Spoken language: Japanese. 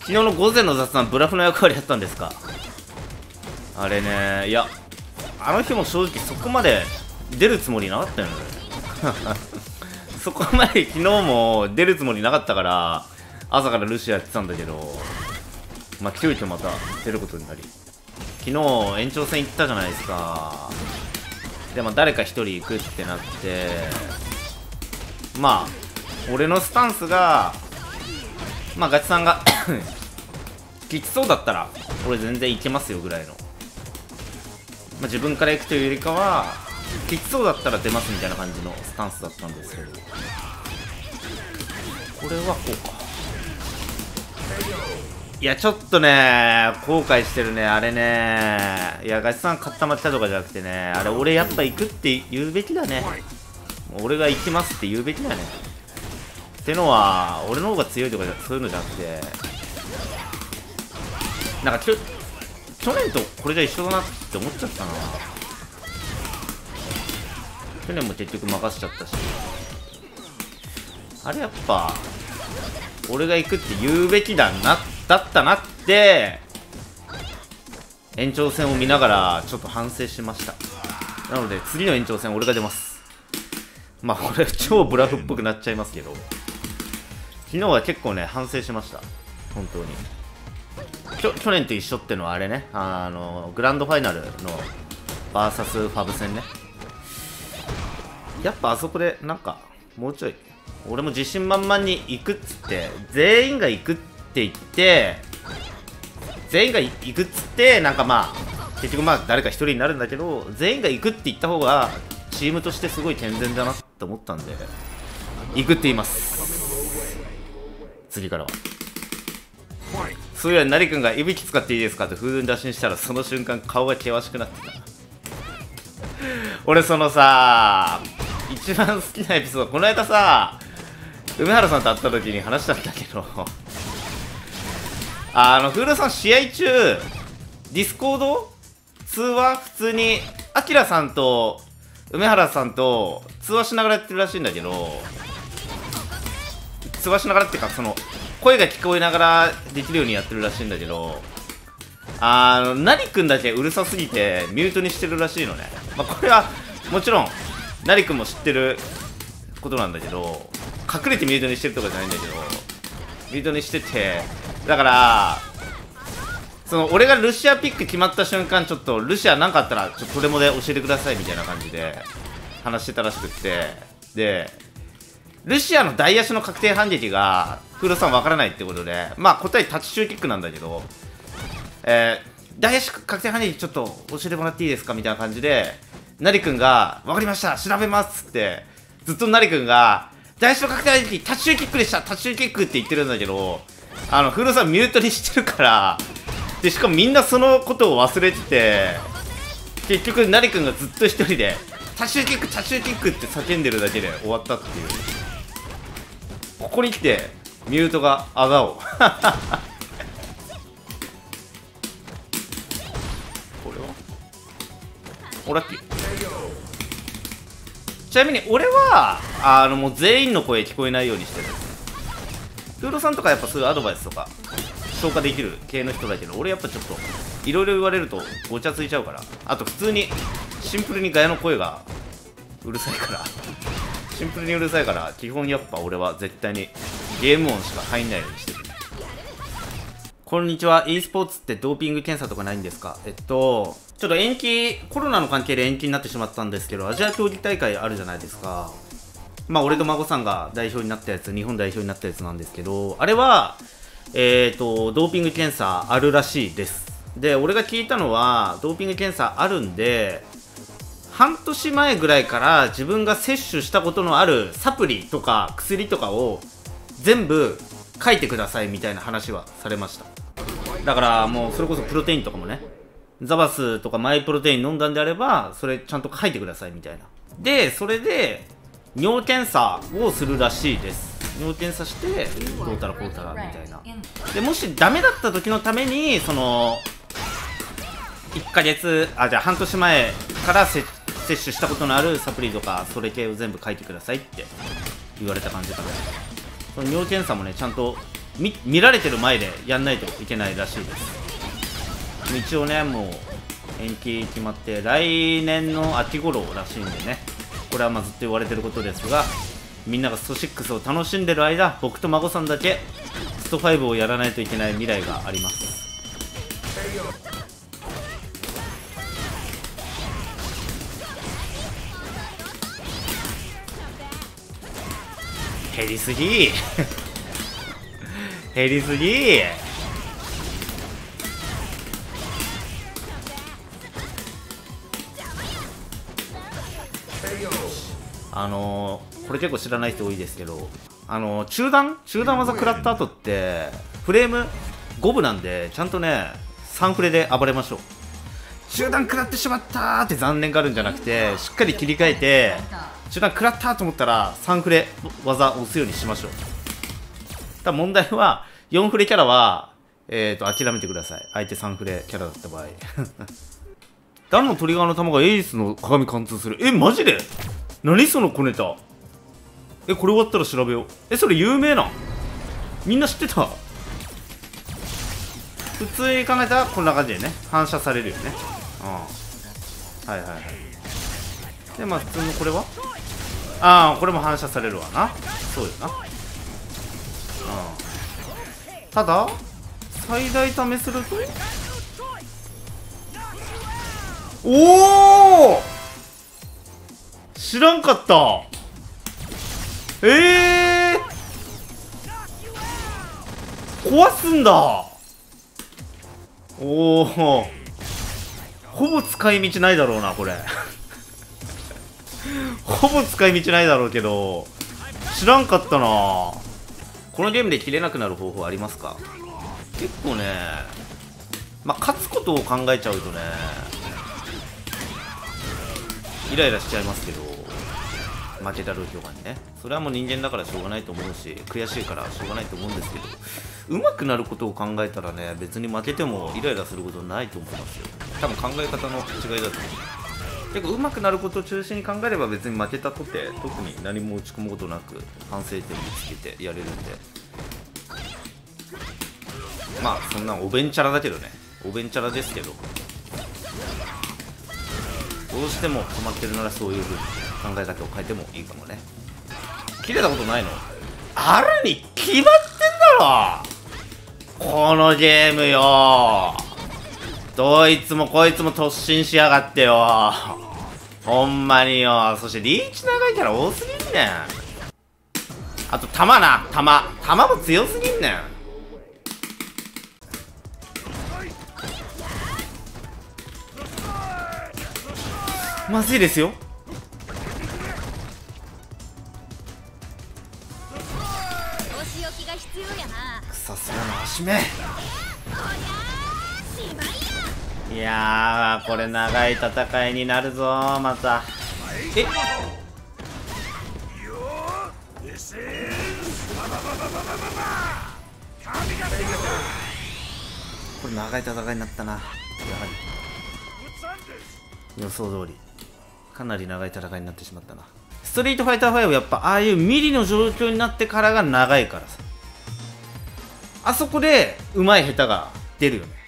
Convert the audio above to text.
昨日の午前の雑談ブラフの役割やったんですか？あれねいやあの日も正直そこまで出るつもりなかったよね。そこまで昨日も出るつもりなかったから朝からルシアやってたんだけどまあ急遽また出ることになり。昨日延長戦行ったじゃないですか。でも誰か1人行くってなってまあ俺のスタンスがまあガチさんが きつそうだったら俺全然いけますよぐらいの、まあ、自分から行くというよりかはきつそうだったら出ますみたいな感じのスタンスだったんですけど。これはこうか。いやちょっとね後悔してるねあれね。いやガチさん固まったとかじゃなくてねあれ俺やっぱ行くって言うべきだね。俺が行きますって言うべきだね。ってのは俺の方が強いとかそういうのじゃなくてなんか去年とこれじゃ一緒だなって思っちゃったな。去年も結局任せちゃったし。あれやっぱ俺が行くって言うべきだなだったなって延長戦を見ながらちょっと反省しました。なので次の延長戦俺が出ます。まあこれ超ブラフっぽくなっちゃいますけど。昨日は結構ね反省しました。本当に。去年と一緒ってのはあれね。あのグランドファイナルの VS ファブ戦ね。やっぱあそこでなんかもうちょい俺も自信満々に行くっつって全員が行くって言って全員が行くっつってなんかまあ結局まあ誰か1人になるんだけど全員が行くって言った方がチームとしてすごい健全だなって思ったんで。行くって言います。次からは。そういや成君がいびき使っていいですかって風に打診したらその瞬間顔が険しくなってた。俺そのさ一番好きなエピソードこの間さ梅原さんと会った時に話したんだけどあの、フールさん試合中、ディスコード？通話？普通に、アキラさんと、梅原さんと通話しながらやってるらしいんだけど、通話しながらっていうか、その、声が聞こえながらできるようにやってるらしいんだけど、あの、なりくんだけうるさすぎて、ミュートにしてるらしいのね。まあ、これは、もちろん、なりくんも知ってることなんだけど、隠れてミュートにしてるとかじゃないんだけど、ミュートにしてて、だからその俺がルシアピック決まった瞬間ちょっとルシア何かあったらちょっとこれもで教えてくださいみたいな感じで話してたらしくってでルシアの大足の確定反撃がフーロさんわからないってことでまあ答えタッチシューキックなんだけどえー、大足確定反撃ちょっと教えてもらっていいですかみたいな感じでナリ君が分かりました調べますってずっとナリ君が大足の確定反撃タッチシューキックでしたタッチシューキックって言ってるんだけどあの、フーロさんミュートにしてるから、で、しかもみんなそのことを忘れてて、結局、ナリ君がずっと一人で、タッシューキック、タッシューキックって叫んでるだけで終わったっていう。ここに来て、ミュートがあがおう。これは？オラッキー。ちなみに俺は、あの、もう全員の声聞こえないようにしてる。フードさんとかやっぱそういうアドバイスとか消化できる系の人だけど俺やっぱちょっといろいろ言われるとごちゃついちゃうからあと普通にシンプルにガヤの声がうるさいからシンプルにうるさいから基本やっぱ俺は絶対にゲーム音しか入んないようにしてる。こんにちは。e スポーツってドーピング検査とかないんですか？えっとちょっと延期コロナの関係で延期になってしまったんですけどアジア競技大会あるじゃないですか。まあ、俺と孫さんが代表になったやつ、日本代表になったやつなんですけど、あれは、えっ、ー、と、ドーピング検査あるらしいです。で、俺が聞いたのは、ドーピング検査あるんで、半年前ぐらいから自分が摂取したことのあるサプリとか薬とかを全部書いてくださいみたいな話はされました。だからもうそれこそプロテインとかもね、ザバスとかマイプロテイン飲んだんであれば、それちゃんと書いてくださいみたいな。で、それで、尿検査をするらしいです尿検査してどうたらこうたらみたいなでもしダメだった時のためにその1ヶ月あじゃあ半年前から摂取したことのあるサプリとかそれ系を全部書いてくださいって言われた感じかなその尿検査もねちゃんと見見られてる前でやんないといけないらしいです一応ねもう延期決まって来年の秋頃らしいんでねこれはまあずっと言われてることですがみんながスト6を楽しんでる間僕と孫さんだけスト5をやらないといけない未来があります減りすぎ。減りすぎ。あのー、これ結構知らない人多いですけどあのー、中段？中段技食らった後ってフレーム5分なんでちゃんとね3フレで暴れましょう。中段食らってしまったって残念があるんじゃなくてしっかり切り替えて中段食らったと思ったら3フレ技を押すようにしましょう。ただ問題は4フレキャラは、えーと、諦めてください。相手3フレキャラだった場合。誰のトリガーの弾がエースの鏡貫通する？えマジで？何その小ネタ？えこれ終わったら調べよう。えそれ有名な？みんな知ってた？普通に考えたらこんな感じでね。反射されるよね。うん。はいはいはい。でまあ普通のこれは？ああこれも反射されるわな。そうよな。うん。ただ最大試するとおお知らんかった。ええー、壊すんだ。おおほぼ使い道ないだろうなこれ。ほぼ使い道ないだろうけど知らんかったな。このゲームで切れなくなる方法ありますか？結構ねまあ勝つことを考えちゃうとねイライラしちゃいますけど負けたルー評価にね。それはもう人間だからしょうがないと思うし悔しいからしょうがないと思うんですけど上手くなることを考えたらね別に負けてもイライラすることないと思いますよ。多分考え方の違いだと思う。結構上手くなることを中心に考えれば別に負けたとて特に何も打ち込むことなく反省点見つけてやれるんで。まあそんなおべんちゃらだけどね。おべんちゃらですけど。どうしても止まってるならそういう風に考え方を変えてもいいかもね。切れたことないの？あるに決まってんだろ！このゲームよどいつもこいつも突進しやがってよ。ほんまによ。そしてリーチ長いから多すぎんねん。あと弾な。弾。弾も強すぎんねん。まずいですよ。さすがの足目いやこれ長い戦いになるぞまた。え？これ長い戦いになったな。やはり。予想通り。かなり長い戦いになってしまったな。ストリートファイター5やっぱああいうミリの状況になってからが長いからさ。あそこで上手い下手が出るよね